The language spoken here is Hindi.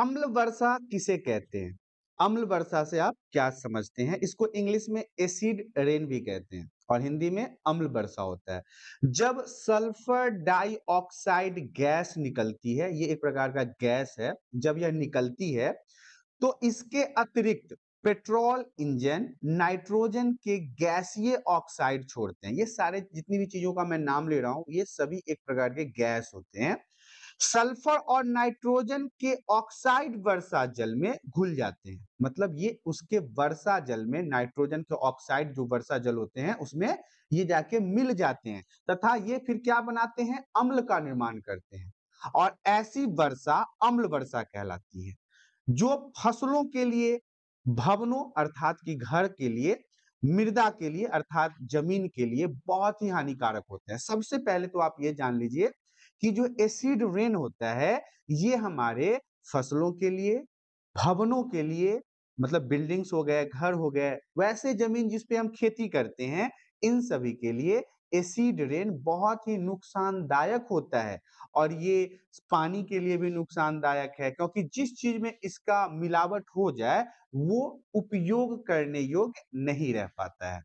अम्ल वर्षा किसे कहते हैं? अम्ल वर्षा से आप क्या समझते हैं? इसको इंग्लिश में एसिड रेन भी कहते हैं और हिंदी में अम्ल वर्षा होता है। जब सल्फ़र डाइऑक्साइड गैस निकलती है, ये एक प्रकार का गैस है, जब यह निकलती है तो इसके अतिरिक्त पेट्रोल इंजन, नाइट्रोजन के गैसीय ऑक्साइड छोड़ते हैं। ये सारे जितनी भी चीज़ों का मैं नाम ले रहा हूँ, ये सभी एक प्रकार के गैस होते हैं। सल्फ़र और नाइट्रोजन के ऑक्साइड वर्षा जल में घुल जाते हैं। मतलब ये उसके वर्षा जल में, नाइट्रोजन के ऑक्साइड जो वर्षा जल होते हैं, उसमें ये जाके मिल जाते हैं। तथा ये फिर क्या बनाते हैं? अम्ल का निर्माण करते हैं। और ऐसी वर्षा अम्ल वर्षा कहलाती है, जो फ़सलों के लिए, भवनों अर्थात की घर के लिए, मृदा के लिए अर्थात ज़मीन के लिए बहुत ही हानिकारक होते हैं। सबसे पहले तो आप ये जान लीजिए कि जो एसिड रेन होता है, ये हमारे फ़सलों के लिए, भवनों के लिए मतलब बिल्डिंग्स हो गए, घर हो गए, वैसे ज़मीन जिसपे हम खेती करते हैं, इन सभी के लिए एसिड रेन बहुत ही नुकसानदायक होता है। और ये पानी के लिए भी नुकसानदायक है, क्योंकि जिस चीज़ में इसका मिलावट हो जाए, वो उपयोग करने योग्य नहीं रह पाता है।